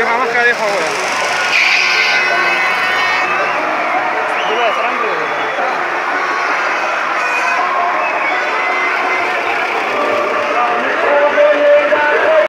Deja más que dejo ahora.